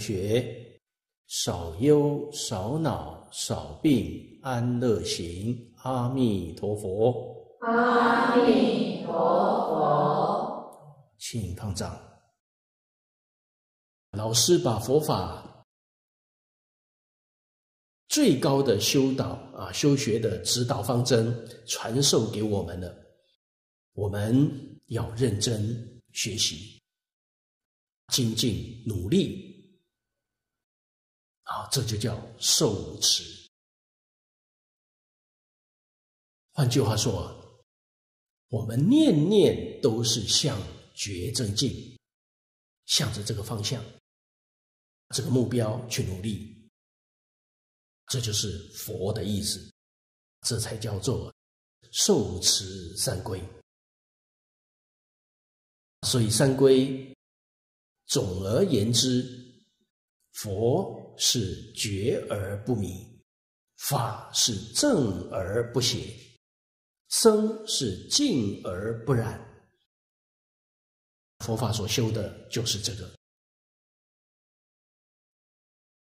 学，少忧少恼少病安乐行，阿弥陀佛，阿弥陀佛。请方丈，老师把佛法最高的修导啊，修学的指导方针传授给我们了，我们要认真学习。精进努力，好，这就叫受持。换句话说，我们念念都是向觉正境，向着这个方向、这个目标去努力，这就是佛的意思，这才叫做受持三归。所以三归。总而言之，佛是觉而不迷，法是正而不邪，僧是静而不染。佛法所修的就是这个。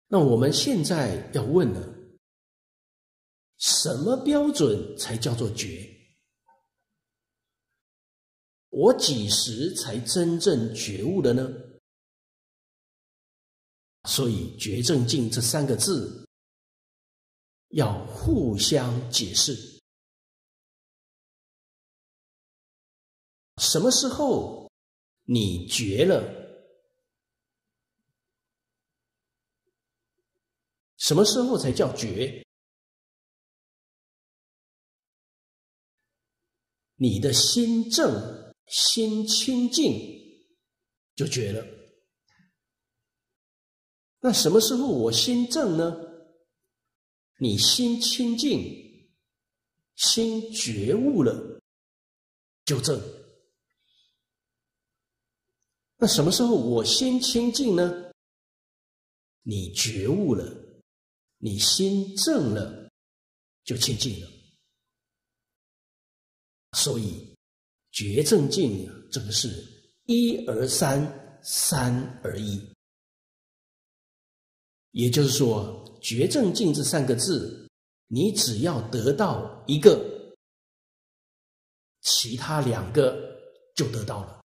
那我们现在要问了：什么标准才叫做觉？我几时才真正觉悟了呢？所以“觉正境”这三个字要互相解释。什么时候你觉了？什么时候才叫觉？你的心正、心清净，就觉了。那什么时候我心正呢？你心清净，心觉悟了，就正。那什么时候我心清净呢？你觉悟了，你心正了，就清净了。所以觉正净这个是一而三，三而一。也就是说，“觉正境”这三个字，你只要得到一个，其他两个就得到了。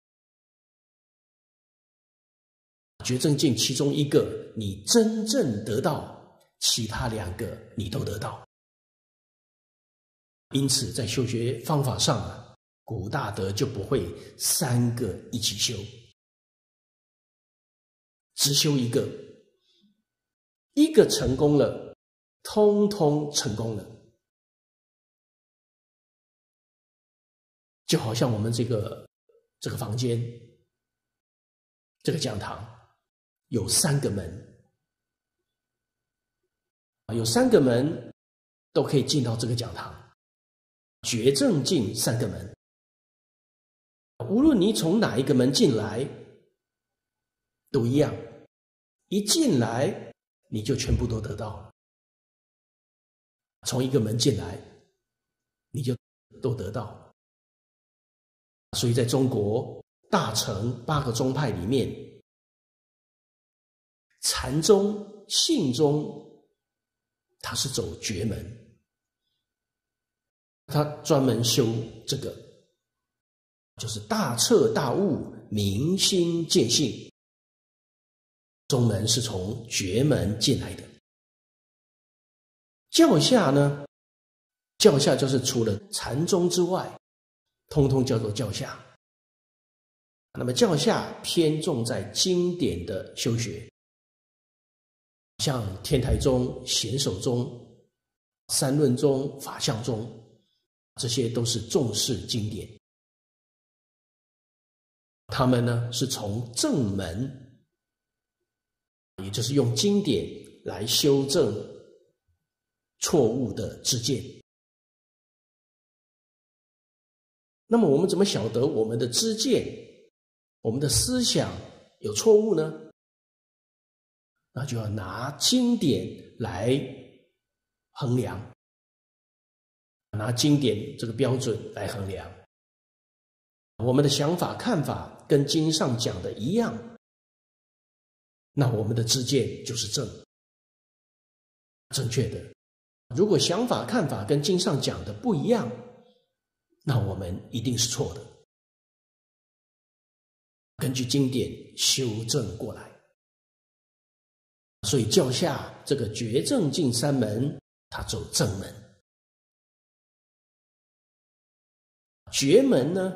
觉正境其中一个你真正得到，其他两个你都得到。因此，在修学方法上啊，古大德就不会三个一起修，只修一个。一个成功了，通通成功了，就好像我们这个这个房间，这个讲堂有三个门，有三个门都可以进到这个讲堂，绝正进三个门，无论你从哪一个门进来，都一样，一进来。你就全部都得到了，从一个门进来，你就都得到。所以，在中国大乘八个宗派里面，禅宗、信宗，他是走绝门，他专门修这个，就是大彻大悟、明心见性。宗门是从绝门进来的，教下呢？教下就是除了禅宗之外，通通叫做教下。那么教下偏重在经典的修学，像天台宗、显首宗、三论宗、法相宗，这些都是重视经典。他们呢是从正门。就是用经典来修正错误的知见。那么我们怎么晓得我们的知见、我们的思想有错误呢？那就要拿经典来衡量，拿经典这个标准来衡量。我们的想法、看法跟经上讲的一样。那我们的知见就是正、正确的。如果想法、看法跟经上讲的不一样，那我们一定是错的。根据经典修正过来。所以教下这个绝正进三门，他走正门。绝门呢，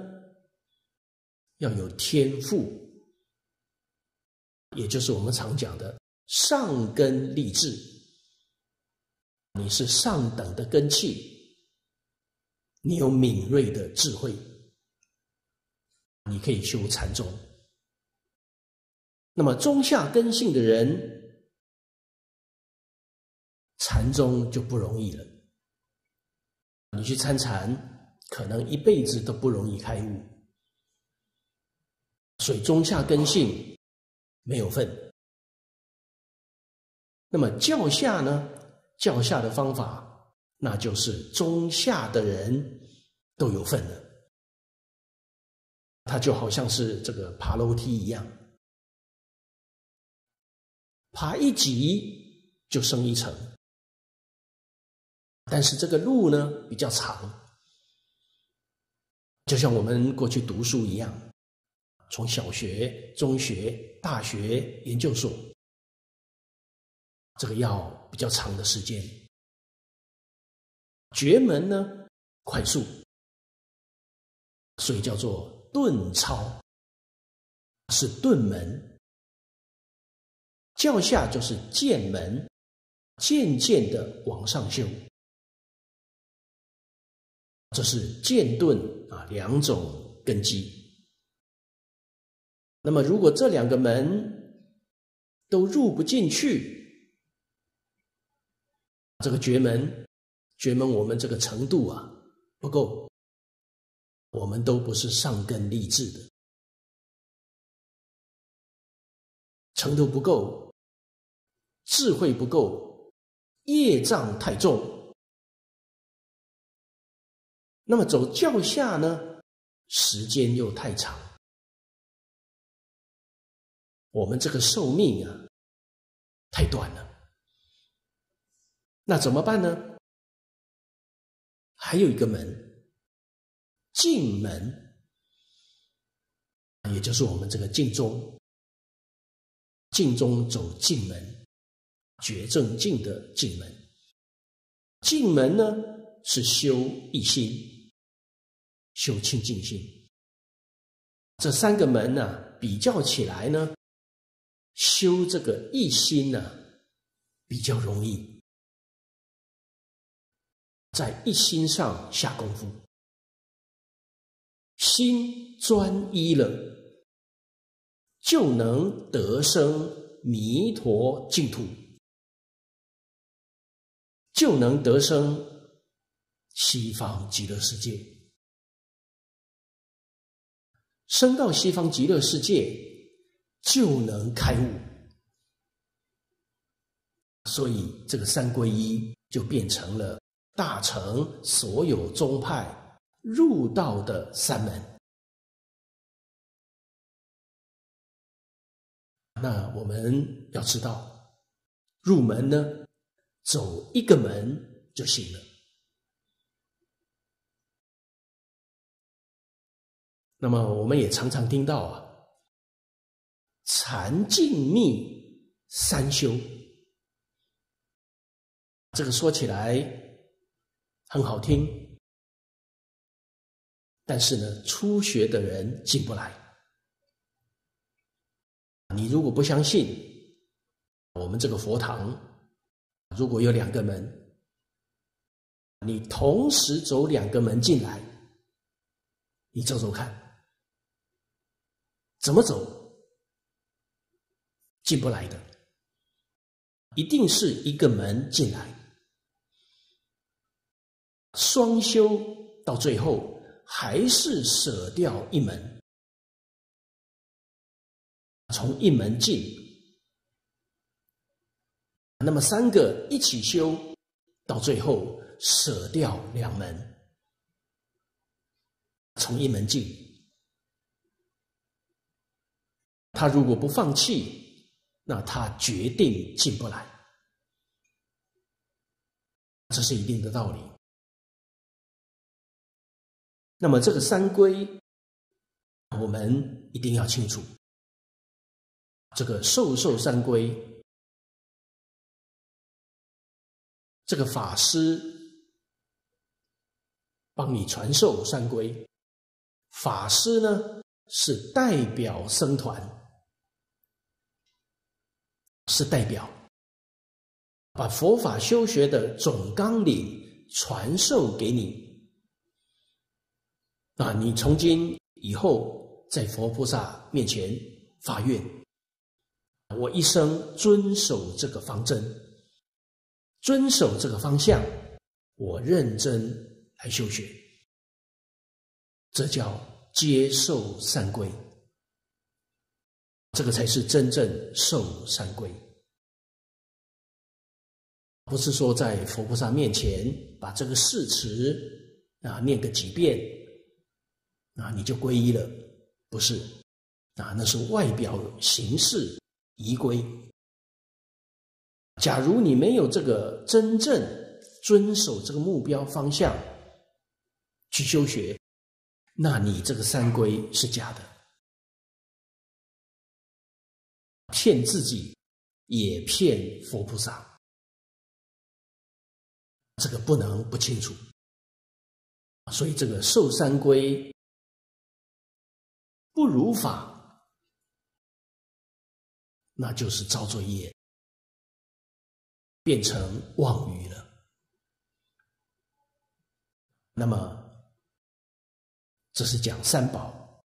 要有天赋，也就是我们常讲的上根立志。你是上等的根器，你有敏锐的智慧，你可以修禅宗。那么中下根性的人。禅宗就不容易了，你去参禅，可能一辈子都不容易开悟。所以中下根性没有份。那么教下呢？教下的方法，那就是中下的人都有份了。他就好像是这个爬楼梯一样，爬一级就升一层。但是这个路呢比较长，就像我们过去读书一样，从小学、中学、大学、研究所，这个要比较长的时间。绝门呢快速，所以叫做顿超，是顿门。教下就是渐门，渐渐的往上修。这是剑顿啊两种根基。那么，如果这两个门都入不进去，这个绝门，绝门我们这个程度啊不够，我们都不是上根立志的，程度不够，智慧不够，业障太重。那么走教下呢，时间又太长，我们这个寿命啊太短了。那怎么办呢？还有一个门，进门，也就是我们这个静中，静中走进门，绝正静的静门。进门呢是修一心。修清净心，这三个门呢，比较起来呢，修这个一心呢，比较容易，在一心上下功夫，心专一了，就能得生弥陀净土，就能得生西方极乐世界。升到西方极乐世界，就能开悟。所以这个三皈依就变成了大乘所有宗派入道的三门。那我们要知道，入门呢，走一个门就行了。那么，我们也常常听到啊，禅静密三修，这个说起来很好听，但是呢，初学的人进不来。你如果不相信，我们这个佛堂如果有两个门，你同时走两个门进来，你走走看。怎么走进不来的，一定是一个门进来，双修到最后还是舍掉一门，从一门进，那么三个一起修到最后舍掉两门，从一门进。他如果不放弃，那他决定进不来，这是一定的道理。那么这个三规，我们一定要清楚。这个授受三规，这个法师帮你传授三规，法师呢是代表僧团，是代表把佛法修学的总纲领传授给你。啊，你从今以后在佛菩萨面前发愿。我一生遵守这个方针，遵守这个方向，我认真来修学，这叫接受三规，这个才是真正受三归，不是说在佛菩萨面前把这个誓词啊念个几遍，啊你就皈依了，不是，啊那是外表形式。仪规。假如你没有这个真正遵守这个目标方向去修学，那你这个三规是假的，骗自己也骗佛菩萨，这个不能不清楚。所以这个受三规不如法。那就是造作业，变成妄语了。那么，这是讲三宝，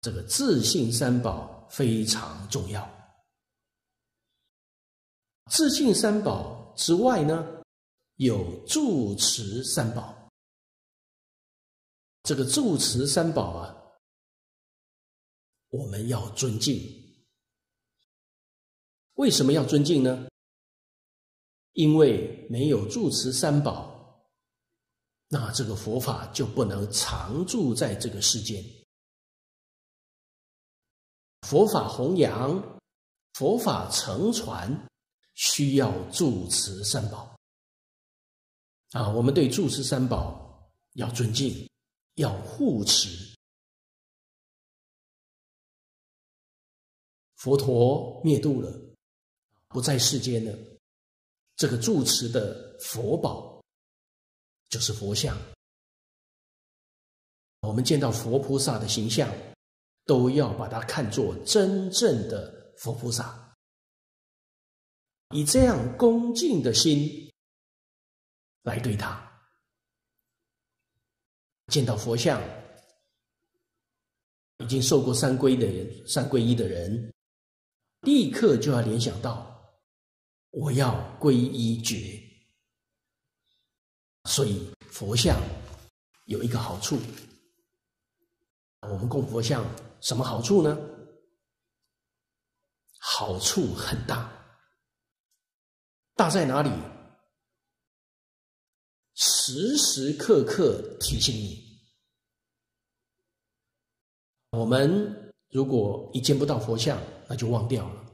这个自信三宝非常重要。自信三宝之外呢，有住持三宝。这个住持三宝啊，我们要尊敬。为什么要尊敬呢？因为没有住持三宝，那这个佛法就不能常住在这个世间。佛法弘扬、佛法承传，需要住持三宝。啊，我们对住持三宝要尊敬，要护持。佛陀灭度了。不在世间了，这个住持的佛宝就是佛像。我们见到佛菩萨的形象，都要把它看作真正的佛菩萨，以这样恭敬的心来对他。见到佛像，已经受过三皈的人、三皈依的人，立刻就要联想到。我要皈依觉，所以佛像有一个好处。我们供佛像什么好处呢？好处很大，大在哪里？时时刻刻提醒你。我们如果一见不到佛像，那就忘掉了。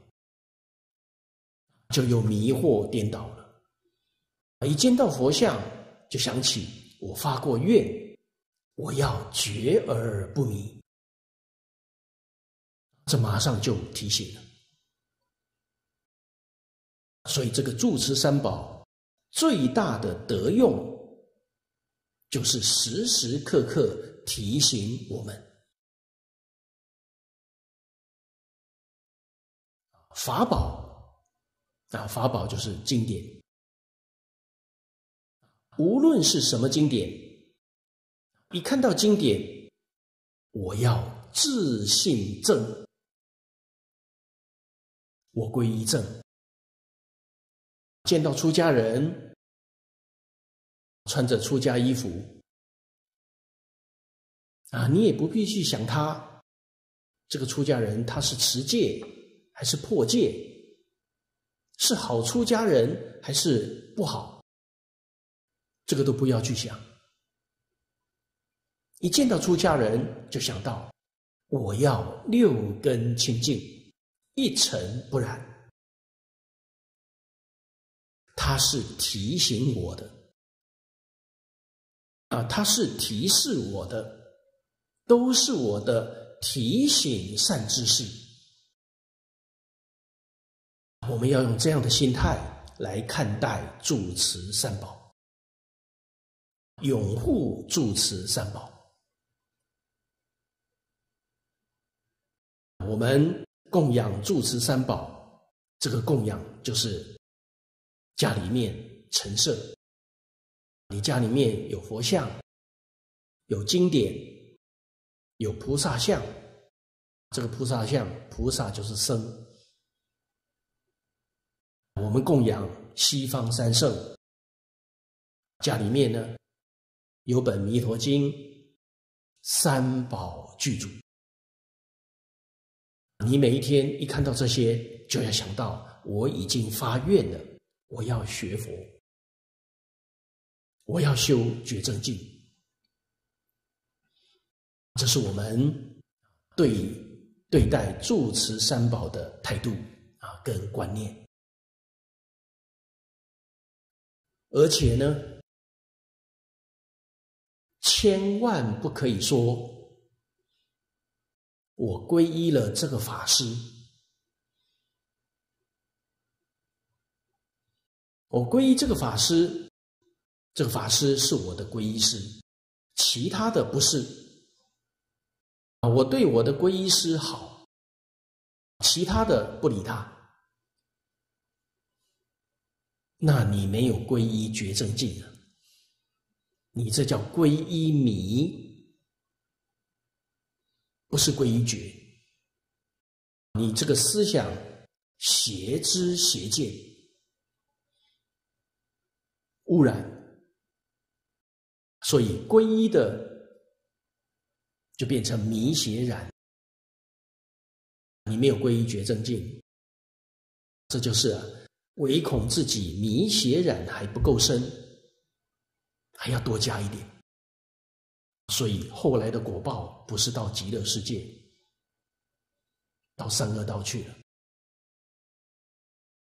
就有迷惑颠倒了。一见到佛像，就想起我发过愿，我要觉而不迷，这马上就提醒了。所以，这个住持三宝最大的德用，就是时时刻刻提醒我们法宝。啊，法宝就是经典。无论是什么经典，一看到经典，我要自信正，我皈依正。见到出家人穿着出家衣服，啊，你也不必去想他这个出家人他是持戒还是破戒。是好出家人还是不好？这个都不要去想。一见到出家人，就想到我要六根清净，一尘不染。它是提醒我的，啊，它是提示我的，都是我的提醒善知识。我们要用这样的心态来看待住持三宝，拥护住持三宝。我们供养住持三宝，这个供养就是家里面陈设，你家里面有佛像，有经典，有菩萨像，这个菩萨像，菩萨就是僧。我们供养西方三圣，家里面呢有本弥陀经，三宝具足。你每一天一看到这些，就要想到我已经发愿了，我要学佛，我要修觉正境。这是我们对对待住持三宝的态度啊，跟观念。而且呢，千万不可以说。我皈依了这个法师，我皈依这个法师，这个法师是我的皈依师，其他的不是。我对我的皈依师好，其他的不理他，那你没有皈依绝正境啊，你这叫皈依迷。不是归于觉，你这个思想邪知邪见污染，所以皈依的就变成迷邪染。你没有皈依觉正境，这就是唯恐自己迷邪染还不够深，还要多加一点。所以后来的果报不是到极乐世界，到三恶道去了，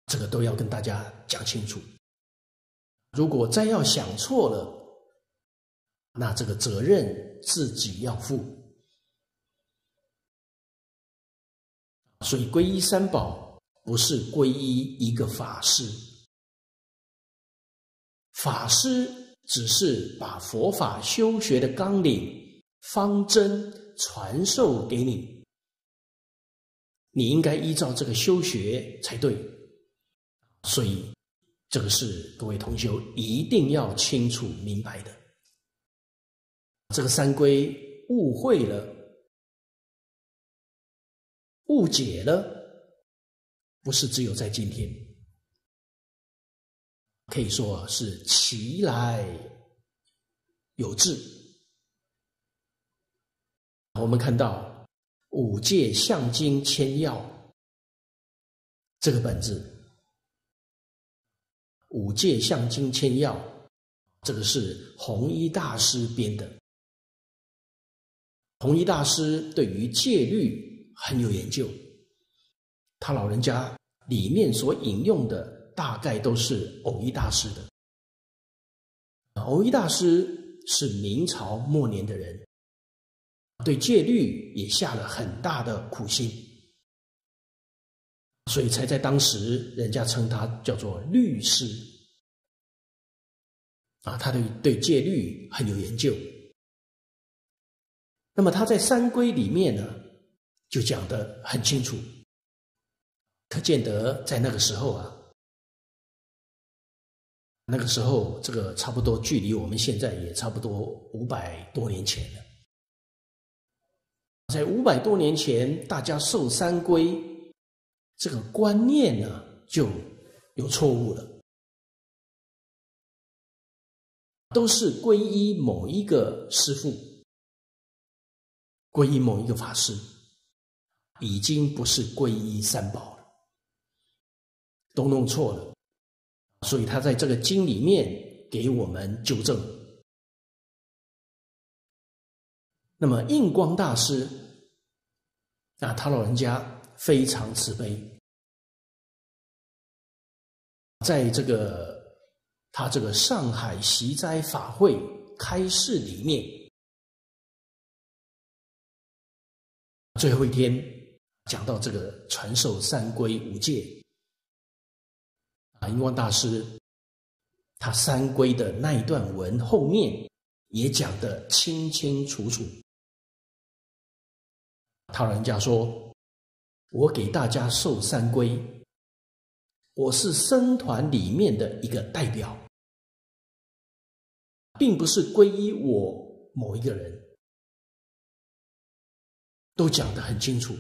这个都要跟大家讲清楚。如果再要想错了，那这个责任自己要负。所以皈依三宝不是皈依一个法师，法师。只是把佛法修学的纲领、方针传授给你，你应该依照这个修学才对。所以，这个是各位同修一定要清楚明白的。这个三规误会了、误解了，不是只有在今天。可以说是其来有志。我们看到《五戒相经千要》这个本质，《五戒相经千要》这个是弘一大师编的。弘一大师对于戒律很有研究，他老人家里面所引用的。大概都是偶一大师的。偶一大师是明朝末年的人，对戒律也下了很大的苦心，所以才在当时人家称他叫做律师。啊，他对对戒律很有研究。那么他在三规里面呢，就讲得很清楚，可见得在那个时候啊。那个时候，这个差不多距离我们现在也差不多五百多年前了。在五百多年前，大家受三规，这个观念呢就有错误了，都是皈依某一个师父，皈依某一个法师，已经不是皈依三宝了，都弄错了。所以他在这个经里面给我们纠正。那么印光大师那，他老人家非常慈悲，在这个他这个上海习斋法会开示里面，最后一天讲到这个传授三规五戒啊，印光大师他三规的那一段文后面也讲得清清楚楚。他老人家说：“我给大家授三规，我是僧团里面的一个代表，并不是皈依我某一个人。”都讲得很清楚。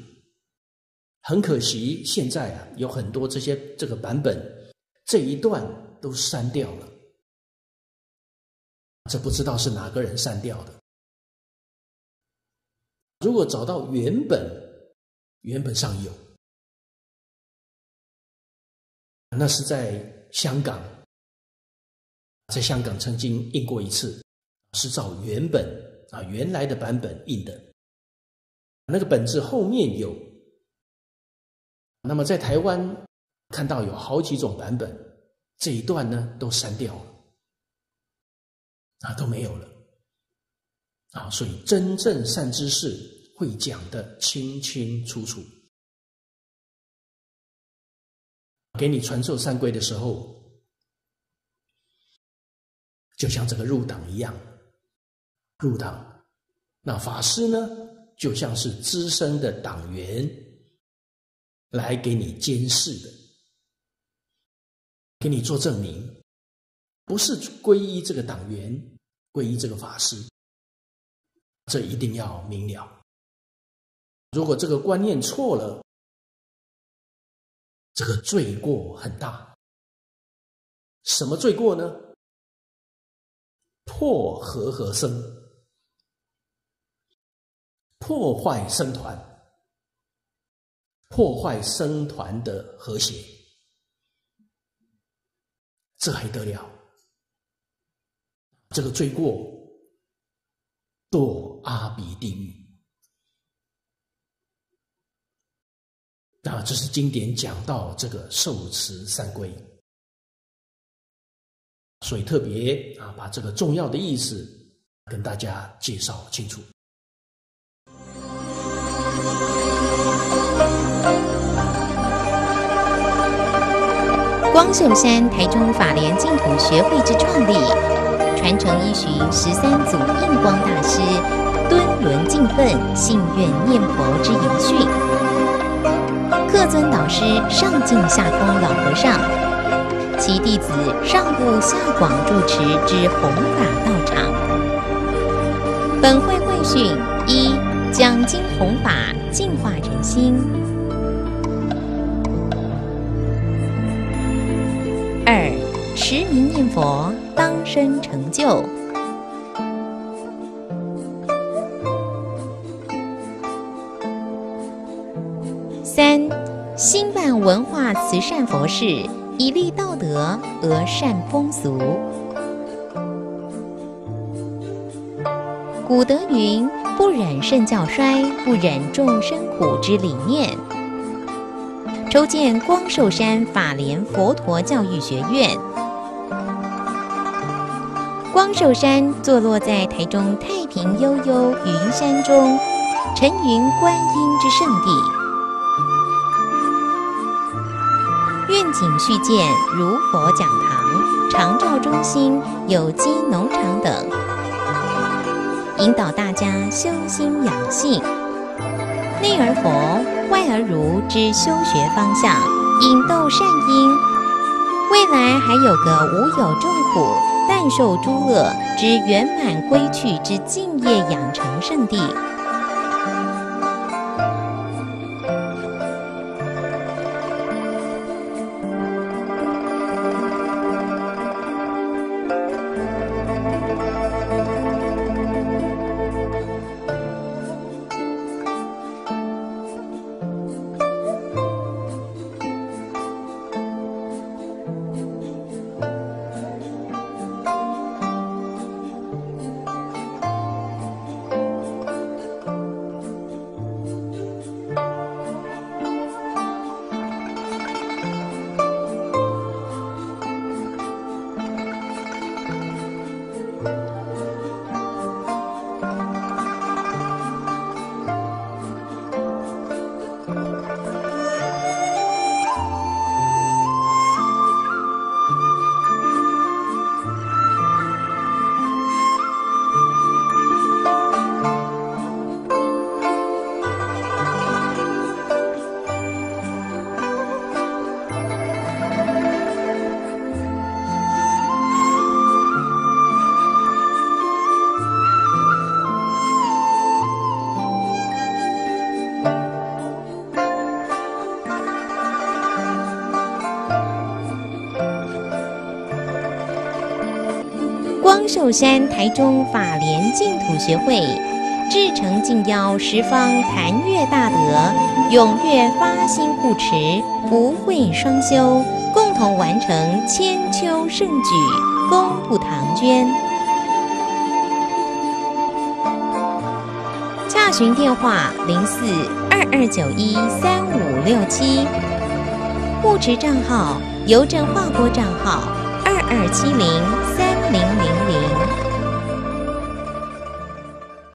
很可惜，现在啊，有很多这些这个版本这一段都删掉了，这不知道是哪个人删掉的。如果找到原本，原本上有，那是在香港，在香港曾经印过一次，是照原本啊原来的版本印的，那个本子后面有。那么在台湾看到有好几种版本，这一段呢都删掉了，啊都没有了。啊，所以真正善知识会讲的清清楚楚，给你传授三规的时候，就像这个入党一样，入党，那法师呢，就像是资深的党员，来给你监视的，给你做证明，不是皈依这个党员，皈依这个法师。这一定要明了。如果这个观念错了，这个罪过很大。什么罪过呢？破和合生，破坏僧团，破坏僧团的和谐，这还得了？这个罪过。堕阿鼻地狱，那这是经典讲到这个受持三规，所以特别啊，把这个重要的意思跟大家介绍清楚。光寿山台中法莲净土学会之创立。传承依循十三祖印光大师敦伦敬奋、信愿念佛之遗训，各尊导师上敬下通老和尚，其弟子上部下广住持之弘法道场。本会会训一讲经弘法，净化人心；二持名念佛。当生成就。文化慈善佛事，以立道德，而善风俗。古德云：“不忍圣教衰，不忍众生苦”之理念，筹建光寿山法莲佛陀教育学院。光寿山坐落在台中太平悠悠云山中，沉云观音之圣地。愿景续建如佛讲堂、长照中心、有机农场等，引导大家修心养性，内而佛，外而儒之修学方向，引逗善因。未来还有个无有众苦。但受诸恶之圆满归去之敬业养成圣地。山台中法莲净土学会至诚敬邀十方坛月大德，踊跃发心护持，福慧双修，共同完成千秋盛举，公布唐捐。洽询电话：零四二二九一三五六七，护持账号邮政划拨账号二二七零。